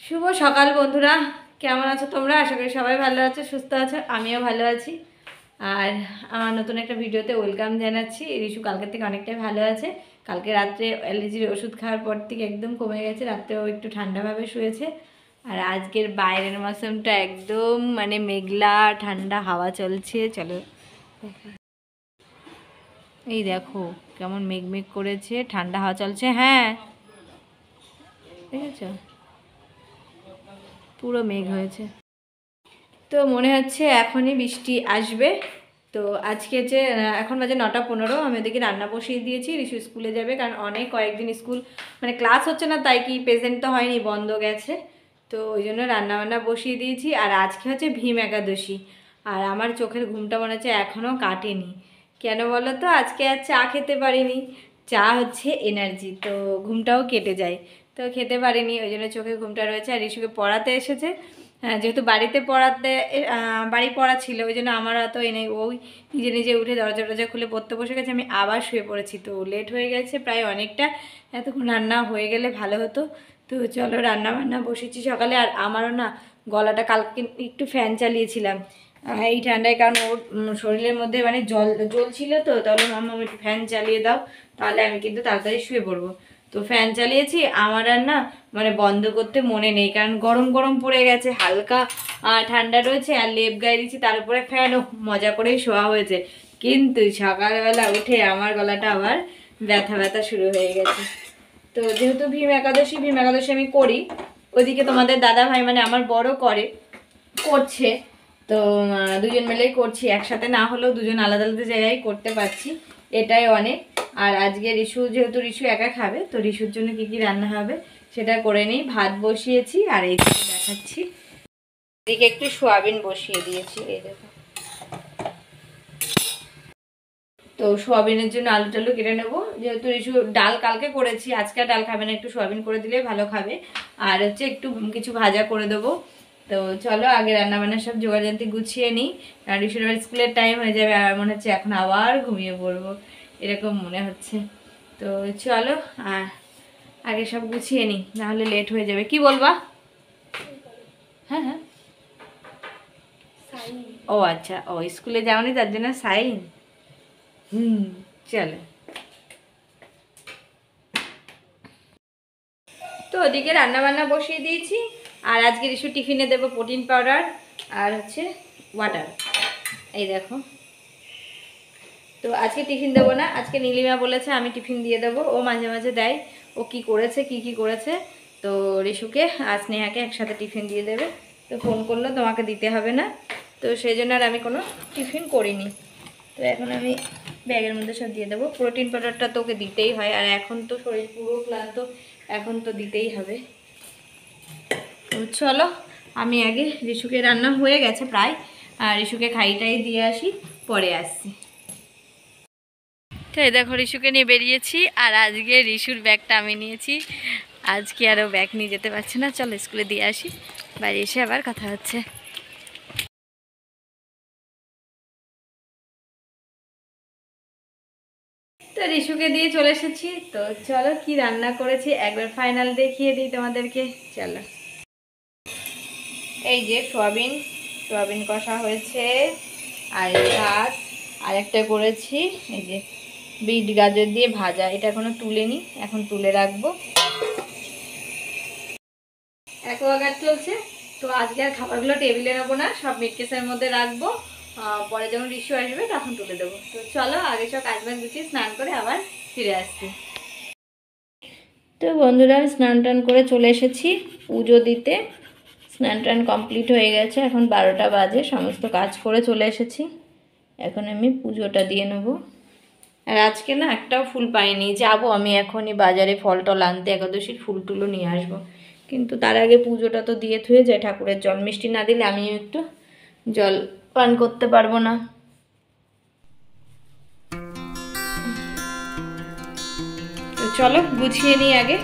শুভ সকাল বন্ধুরা। কেমন আছো তোমরা? আশা করি সবাই ভালো আছো, সুস্থ আছো, আমিও ভালো আছি। আর আমার নতুন একটা ভিডিওতে ওয়েলকাম জানাচ্ছি। রিশু কালকের থেকে অনেকটাই ভালো আছে। কালকে রাত্রে অ্যালার্জির ওষুধ খাওয়ার পর থেকে একদম কমে গেছে, রাত্রেও একটু ঠান্ডাভাবে শুয়েছে। আর আজকের বাইরের মৌসুমটা একদম মানে মেঘলা, ঠান্ডা, হাওয়া চলছে, চলো এই দেখো, কেমন মেঘ মেঘ করেছে, ঠান্ডা হাওয়া চলছে হ্যাঁ। দেখেছ? পুরো মেঘ হয়েছে। তো মনে হচ্ছে এখনই বৃষ্টি আসবে। তো আজকে যে এখন বাজে নটা পনেরো, আমি ওদেরকে রান্না বসিয়ে দিয়েছি, রিশু স্কুলে যাবে, কারণ অনেক কয়েকদিন স্কুল মানে ক্লাস হচ্ছে না, তাই কি প্রেজেন্ট তো হয়নি, বন্ধ গেছে। তো ওই জন্য রান্নাবান্না বসিয়ে দিয়েছি, আর আজকে হচ্ছে ভীম একাদশী। আর আমার চোখের ঘুমটা মনে হচ্ছে এখনও কাটেনি। কেন বলো তো, আজকে আর চা খেতে পারিনি। চা হচ্ছে এনার্জি তো ঘুমটাও কেটে যায়। তো খেতে পারিনি, ওই জন্য চোখে ঘুমটা রয়েছে আর রিশুকে পড়াতে এসেছে। যেহেতু বাড়িতে পড়াতে বাড়ি পড়া ছিল, ওই জন্য আমার অত এনে ওই নিজে নিজে উঠে দরজা টরজা খুলে পড়তে বসে গেছে, আমি আবার শুয়ে পড়েছি। তো লেট হয়ে গেছে, প্রায় অনেকটা। এতক্ষণ রান্না হয়ে গেলে ভালো হতো। তো চলো রান্না বান্না বসেছি সকালে, আর আমারও না গলাটা কালকে একটু ফ্যান চালিয়েছিলাম। এই ঠান্ডায়, কারণ ওর শরীরের মধ্যে মানে জল জল ছিল তো, তাহলে মাম্মা একটু ফ্যান চালিয়ে দাও, তাহলে আমি কিন্তু তাড়াতাড়ি শুয়ে পড়ব। তো ফ্যান চালিয়েছি, আমার আর না মানে বন্ধ করতে মনে নেই, কারণ গরম গরম পড়ে গেছে, হালকা ঠান্ডা রয়েছে, আর লেপ গায়ে দিচ্ছি তার উপরে ফ্যানও মজা করেই শোয়া হয়েছে। কিন্তু সকালবেলা উঠে আমার গলাটা আবার ব্যথা ব্যথা শুরু হয়ে গেছে। তো যেহেতু ভীম একাদশী ভীম একাদশী আমি করি, ওইদিকে তোমাদের দাদা ভাই মানে আমার বড় করে, করছে। তো দুজন মিলেই করছি, একসাথে না হলেও দুজন আলাদা আলাদা জায়গায় করতে পারছি, এটাই অনেক। আর আজকে রিশু যেহেতু রিশু একা খাবে, তো রিশুর জন্য কি কি রান্না হবে সেটা করে নিই। ভাত বসিয়েছি আর এই দেখাচ্ছি। এদিকে একটু সোয়াবিন বসিয়ে দিয়েছি, এই দেখো। তো সোয়াবিনের জন্য আলু টালু কেটে নেব। যেহেতু রিশু ডাল কালকে করেছি, আজকে ডাল খাবে না, একটু সোয়াবিন করে দিলে ভালো খাবে। আর হচ্ছে একটু কিছু ভাজা করে দেবো। তো চলো, আগে রান্না বান্না সব জোগাড় জানতে গুছিয়ে নিই। আর আবার স্কুলের টাইম হয়ে যাবে আর মনে হচ্ছে এখন আবার ঘুমিয়ে পড়ব। এরকম মনে হচ্ছে। তো চলো আর আগে সব গুছিয়ে নিই নাহলে লেট হয়ে যাবে। কি বলবা? হ্যাঁ হ্যাঁ। ও আচ্ছা ও স্কুলে যাওনি তার জন্য সাইন হুম চলো। তো ওদিকে রান্না বান্না বসিয়ে দিয়েছি আর আজকে রিশু টিফিনে দেবো প্রোটিন পাউডার আর হচ্ছে ওয়াটার এই দেখো। তো আজকে টিফিন দেবো না, আজকে নীলিমা বলেছে আমি টিফিন দিয়ে দেবো, ও মাঝে মাঝে দেয়, ও কি করেছে, কি কি করেছে, তো রিশুকে আর স্নেহাকে একসাথে টিফিন দিয়ে দেবে, তো ফোন করল, তোমাকে দিতে হবে না, তো সেই জন্য আর আমি কোনো টিফিন করিনি, তো এখন আমি ব্যাগের মধ্যে সব দিয়ে দেবো, প্রোটিন পাউডারটা তো ওকে দিতেই হয়, আর এখন তো শরীর পুরো ক্লান্ত, এখন তো দিতেই হবে, তো চলো, আমি আগে রিশুকে রান্না হয়ে গেছে প্রায়, আর রিশুকে খাইটাই দিয়ে আসি, পরে আসছি। তো এই দেখো রিশুকে নিয়ে বেরিয়েছি, আর আজকে রিশুর ব্যাগটা আমি নিয়েছি। আজকে আরও ব্যাগ নিয়ে যেতে পারছি না, চলো স্কুলে দিয়ে আসি। বাড়ি এসে আবার কথা হচ্ছে। তো রিশুকে দিয়ে চলে এসেছি, তো চলো কি রান্না করেছি, একবার ফাইনাল দেখিয়ে দিই তোমাদেরকে, চলো। এই যে সোয়াবিন সোয়াবিন কষা হয়েছে আর ভাত আর একটা করেছি, এই যে বিট গাজর দিয়ে ভাজা। এটা এখনও তুলে নি এখন তুলে রাখব। অ্যাকোয়াগার্ড চলছে। তো আজকে আর খাবারগুলো টেবিলে নেব না, সব মিটকেসের মধ্যে রাখব। পরে যখন রিস্যু আসবে তখন তুলে দেবো। তো চলো, আগে সব কাজ বাজ গুছিয়ে স্নান করে আবার ফিরে আসছি। তো বন্ধুরা স্নান টান করে চলে এসেছি পুজো দিতে। স্নান টান কমপ্লিট হয়ে গেছে, এখন বারোটা বাজে, সমস্ত কাজ করে চলে এসেছি। এখন আমি পুজোটা দিয়ে নেব। আর আজকে না একটাও ফুল পাইনি। যাব আমি এখনই বাজারে ফল টল আনতে, একাদশীর ফুল টুলো নিয়ে আসব। কিন্তু তার আগে পুজোটা তো দিয়ে থুয়ে যায় ঠাকুরের জল। মিষ্টি না দিলে আমিও একটু জল পান করতে পারব না। চলো গুছিয়ে নিই আগে।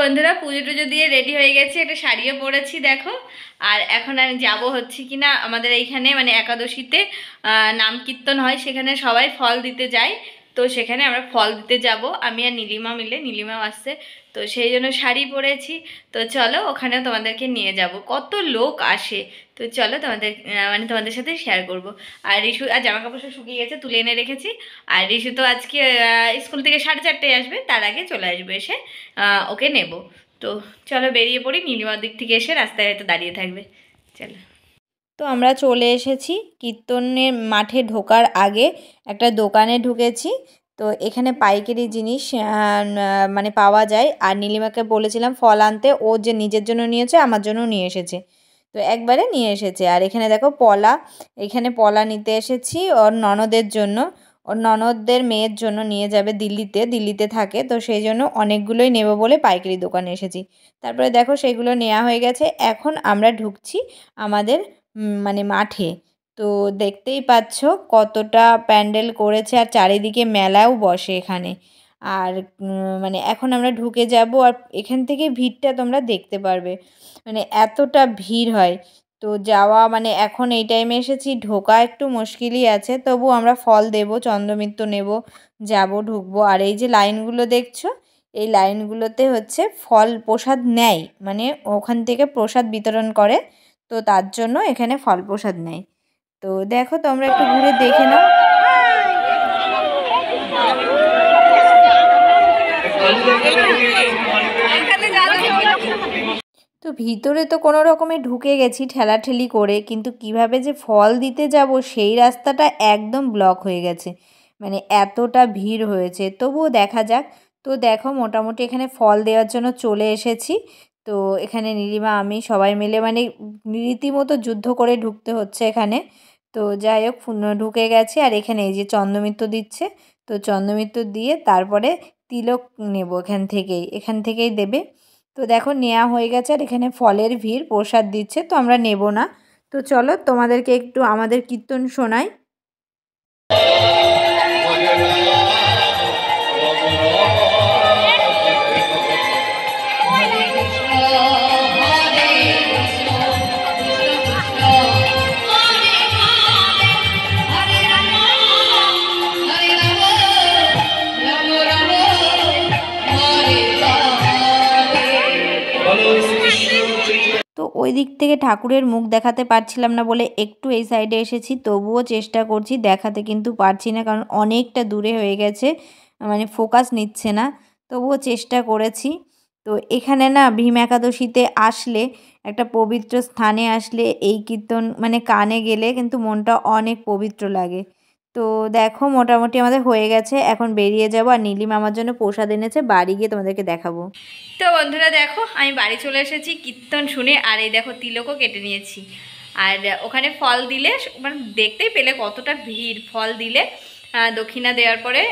বন্ধুরা, পুজো টুজো দিয়ে রেডি হয়ে গেছে। একটা শাড়িও পরেছি, দেখো। আর এখন আমি যাব হচ্ছে কি না আমাদের এইখানে মানে একাদশীতে নাম কীর্তন হয়, সেখানে সবাই ফল দিতে যায়। তো সেখানে আমরা ফল দিতে যাব। আমি আর নীলিমা মিলে নীলিমাও আসছে। তো সেই জন্য শাড়ি পরেছি। তো চলো ওখানেও তোমাদেরকে নিয়ে যাব। কত লোক আসে। তো চলো তোমাদের মানে তোমাদের সাথে শেয়ার করব। আর রিশু, আর জামা কাপড় সব শুকিয়ে গেছে, তুলে এনে রেখেছি। আর রিশু তো আজকে স্কুল থেকে সাড়ে চারটায় আসবে। তার আগে চলে আসবে এসে ওকে নেব। তো চলো বেরিয়ে পড়ি। নীলিমার দিক থেকে এসে রাস্তায় হয়তো দাঁড়িয়ে থাকবে। চলো। তো আমরা চলে এসেছি কীর্তনের মাঠে ঢোকার আগে। একটা দোকানে ঢুকেছি। তো এখানে পাইকারি জিনিস মানে পাওয়া যায়। আর নীলিমাকে বলেছিলাম, ফল আনতে। ও যে নিজের জন্য নিয়েছে, আমার জন্য নিয়ে এসেছে। তো একবারে নিয়ে এসেছে। আর এখানে দেখো পলা। এখানে পলা নিতে এসেছি ওর ননদের জন্য। ওর ননদদের মেয়ের জন্য নিয়ে যাবে দিল্লিতে। দিল্লিতে থাকে। তো সেই জন্য অনেকগুলোই নেব বলে পাইকারি দোকানে এসেছি। তারপরে দেখো সেগুলো নেওয়া হয়ে গেছে। এখন আমরা ঢুকছি আমাদের মানে মাঠে। তো দেখতেই পাচ্ছ কতটা প্যান্ডেল করেছে আর চারিদিকে মেলাও বসে এখানে। আর মানে এখন আমরা ঢুকে যাব আর এখান থেকে ভিড়টা তোমরা দেখতে পারবে। মানে এতটা ভিড় হয়। তো যাওয়া মানে এখন এই টাইমে এসেছি, ঢোকা একটু মুশকিলই আছে। তবু আমরা ফল দেব, চন্দ্রমিত্র নেব, যাব, ঢুকবো। আর এই যে লাইনগুলো দেখছ, এই লাইনগুলোতে হচ্ছে ফল প্রসাদ নেয়। মানে ওখান থেকে প্রসাদ বিতরণ করে। তো তার জন্য এখানে ফল প্রসাদ নেয় তো দেখো তোমরা একটু ঘুরে দেখে নাও। তো ভিতরে তো কোনো রকমে ঢুকে গেছি ঠেলাঠেলি করে, কিন্তু কীভাবে যে ফল দিতে যাব সেই রাস্তাটা একদম ব্লক হয়ে গেছে। মানে এতটা ভিড় হয়েছে। তবুও দেখা যাক। তো দেখো মোটামুটি এখানে ফল দেওয়ার জন্য চলে এসেছি। তো এখানে নীলিমা, আমি সবাই মিলে মানে রীতিমতো যুদ্ধ করে ঢুকতে হচ্ছে এখানে। তো যাই হোক ঢুকে গেছে। আর এখানে এই যে চন্দ্রমিত্র দিচ্ছে, তো চন্দ্রমিত্র দিয়ে তারপরে তিলক নেব এখান থেকেই এখান থেকেই দেবে। তো দেখো নেওয়া হয়ে গেছে। আর এখানে ফলের ভিড়, প্রসাদ দিচ্ছে, তো আমরা নেব না। তো চলো তোমাদেরকে একটু আমাদের কীর্তন শোনাই। ওই দিক থেকে ঠাকুরের মুখ দেখাতে পারছিলাম না বলে একটু এই সাইডে এসেছি, তবুও চেষ্টা করছি দেখাতে কিন্তু পারছি না কারণ অনেকটা দূরে হয়ে গেছে মানে ফোকাস নিচ্ছে না, তবুও চেষ্টা করেছি। তো এখানে না ভীম একাদশীতে আসলে, একটা পবিত্র স্থানে আসলে এই কীর্তন মানে কানে গেলে কিন্তু মনটা অনেক পবিত্র লাগে। তো দেখো মোটামুটি আমাদের হয়ে গেছে। এখন বেরিয়ে যাব আর নীলিম আমার জন্য প্রসাদ এনেছে। বাড়ি গিয়ে তোমাদেরকে দেখাবো। তো বন্ধুরা দেখো, আমি বাড়ি চলে এসেছি কীর্তন শুনে। আর এই দেখো তিলকও কেটে নিয়েছি। আর ওখানে ফল দিলে মানে দেখতেই পেলে কতটা ভিড়। ফল দিলে দক্ষিণা দেওয়ার পরে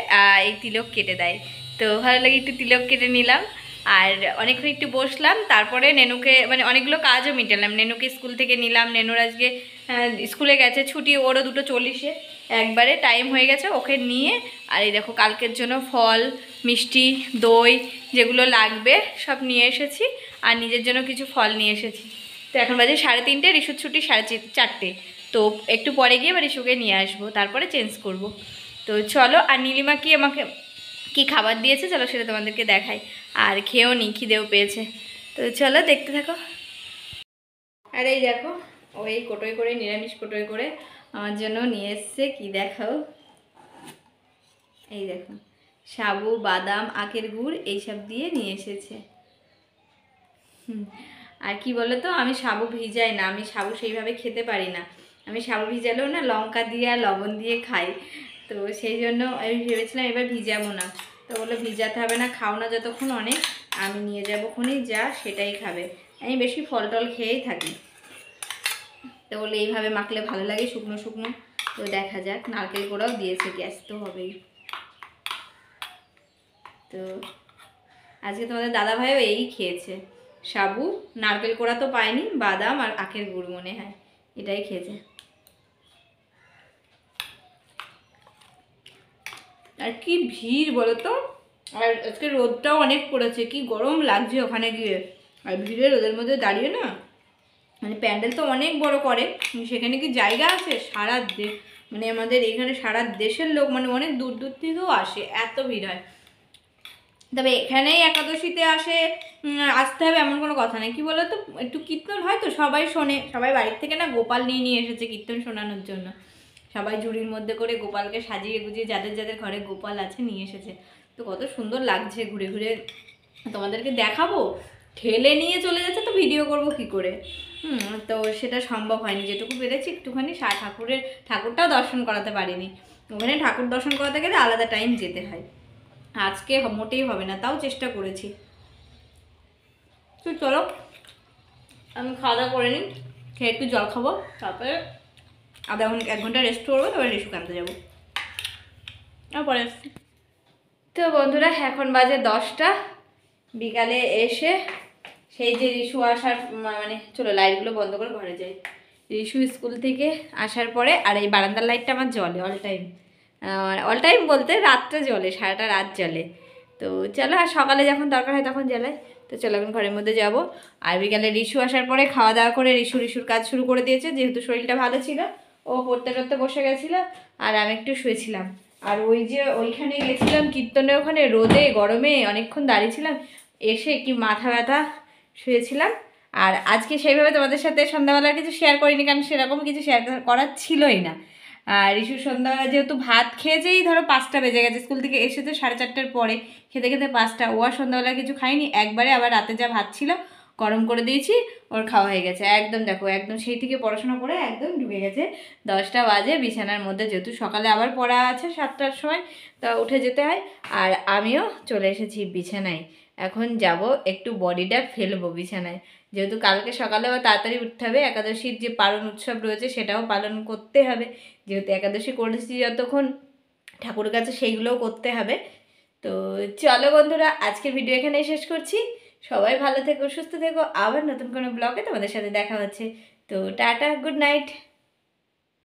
এই তিলক কেটে দেয়। তো ভালো লাগে একটু তিলক কেটে নিলাম। আর অনেকক্ষণ একটু বসলাম, তারপরে নেনুকে মানে অনেকগুলো কাজও মিটালাম। নেনুকে স্কুল থেকে নিলাম। নেনুর আজকে স্কুলে গেছে, ছুটি, ওরও দুটো চল্লিশে। একবারে টাইম হয়ে গেছে, ওকে নিয়ে, আর এই দেখো কালকের জন্য ফল, মিষ্টি, দই যেগুলো লাগবে সব নিয়ে এসেছি, আর নিজের জন্য কিছু ফল নিয়ে এসেছি। তো এখন বাজে সাড়ে তিনটে রিসুর ছুটি সাড়ে চারটে। তো একটু পরে গিয়ে এবার রিসুকে নিয়ে আসব, তারপরে চেঞ্জ করব। তো চলো, আর নীলিমা কি আমাকে, কি খাবার দিয়েছে? চলো সেটা তোমাদেরকে দেখাই। আর খেয়েও নি, খিদেও পেয়েছে। তো চলো দেখতে থাকো। আর এই দেখো, ওই কোটোই করে, নিরামিষ কোটোই করে আমার জন্য নিয়ে এসছে, কি দেখাও? এই দেখো, সাবু, বাদাম, আখের গুড়, এইসব দিয়ে নিয়ে এসেছে। আর কি বলো তো আমি সাবু ভিজাই না, আমি সাবু সেইভাবে খেতে পারি না। আমি সাবু ভিজালেও না লঙ্কা দিয়ে আর লবণ দিয়ে খাই। তো সেই জন্য আমি ভেবেছিলাম এবার ভিজাবো না। তো বলল, ভিজাতে হবে না, খাও না যতক্ষণ অনেক, আমি নিয়ে যাব খুনি, যা সেটাই খাবে। আমি বেশি ফল টল খেয়েই থাকি। তো বলে এইভাবে মাখলে ভালো লাগে শুকনো শুকনো। তো দেখা যাক, নারকেল কোড়াও দিয়েছে, গ্যাস তো হবেই। তো আজকে তোমাদের দাদা ভাইও এই খেয়েছে। সাবু, নারকেল কোড়া তো পায়নি, বাদাম আর আখের গুড় মনে হয়, এটাই খেয়েছে। আর কি ভিড় বলো তো আর আজকে রোদটাও অনেক পড়েছে, কি গরম লাগছে ওখানে গিয়ে। আর ভিড়ে রোদের মধ্যে দাঁড়িয়ে না মানে প্যান্ডেল তো অনেক বড় করে, সেখানে কি জায়গা আছে? সারা দে মানে আমাদের এখানে সারা দেশের লোক মানে অনেক দূর দূর থেকেও আসে, এত ভিড় হয়। তবে এখানেই একাদশীতে আসে আসতে হবে এমন কোনো কথা নেই। কি বলো তো একটু কীর্তন হয় তো, সবাই শোনে। সবাই বাড়ির থেকে না গোপাল নিয়ে নিয়ে এসেছে কীর্তন শোনানোর জন্য। সবাই ঝুড়ির মধ্যে করে গোপালকে সাজিয়ে গুজিয়ে যাদের যাদের ঘরে গোপাল আছে নিয়ে এসেছে। তো কত সুন্দর লাগছে ঘুরে ঘুরে। তোমাদেরকে দেখাবো? ঠেলে নিয়ে চলে যাচ্ছে তো ভিডিও করব কি করে? তো সেটা সম্ভব হয়নি। যেটুকু পেরেছি একটুখানি ঠাকুরের, ঠাকুরটাও দর্শন করাতে পারিনি। ওখানে ঠাকুর দর্শন করাতে গেলে আলাদা টাইম যেতে হয়। আজকে মোটেই হবে না, তাও চেষ্টা করেছি। তো চলো, আমি খাওয়া দাওয়া করে নিই। খেয়ে একটু জল খাব, তারপরে আধা ঘণ্টা এক ঘণ্টা রেস্ট করব, তারপরে রিসু আনতে যাব। তারপরে তো বন্ধুরা, এখন বাজে দশটা। বিকালে এসে সেই যে রিসু আসার মানে চলো লাইটগুলো বন্ধ করে ঘরে যাই। রিসু স্কুল থেকে আসার পরে, আর এই বারান্দার লাইটটা আমার জ্বলে অল টাইম অল টাইম বলতে রাতটা জ্বলে, সারাটা রাত জ্বলে। তো চলো, আর সকালে যখন দরকার হয় তখন জ্বালাই। তো চলো এখন ঘরের মধ্যে যাব। আর বিকালে রিসু আসার পরে খাওয়া দাওয়া করে রিসু রিসুর কাজ শুরু করে দিয়েছে, যেহেতু শরীরটা ভালো ছিল। ও পড়তে টড়তে বসে গেছিল, আর আমি একটু শুয়েছিলাম। আর ওই যে ওইখানে গেছিলাম কীর্তনের ওখানে, রোদে, গরমে, অনেকক্ষণ দাঁড়িয়েছিলাম এসে কি মাথা ব্যথা শুয়েছিলাম। আর আজকে সেইভাবে তোমাদের সাথে সন্ধ্যাবেলার কিছু শেয়ার করিনি, কারণ সেরকম কিছু শেয়ার করার ছিলই না। আর ইস্যু সন্ধ্যাবেলা যেহেতু ভাত খেয়েছেই, ধরো পাঁচটা বেজে গেছে। স্কুল থেকে এসে তো সাড়ে চারটার পরে খেতে খেতে পাঁচটা। ও আর সন্ধ্যাবেলা কিছু খাইনি একবারে আবার রাতে যা ভাত ছিল গরম করে দিয়েছি, ওর খাওয়া হয়ে গেছে। একদম দেখো, একদম সেই থেকে পড়াশোনা করে একদম ডুবে গেছে। দশটা বাজে, বিছানার মধ্যে যেহেতু সকালে আবার পড়া আছে সাতটার সময়, তা উঠে যেতে হয়। আর আমিও চলে এসেছি বিছানায়। এখন যাব একটু বডিটা ফেলব বিছানায়। যেহেতু কালকে সকালে আবার তাড়াতাড়ি উঠতে হবে, একাদশীর যে পালন উৎসব রয়েছে সেটাও পালন করতে হবে। যেহেতু একাদশী করেছি যতক্ষণ, ঠাকুরের কাছে সেইগুলোও করতে হবে। তো চলো বন্ধুরা, আজকের ভিডিও এখানে শেষ করছি। সবাই ভালো থেকো, সুস্থ থেকো। আবার নতুন কোনো ব্লগে তোমাদের সাথে দেখা হচ্ছে। তো টাটা, গুড নাইট।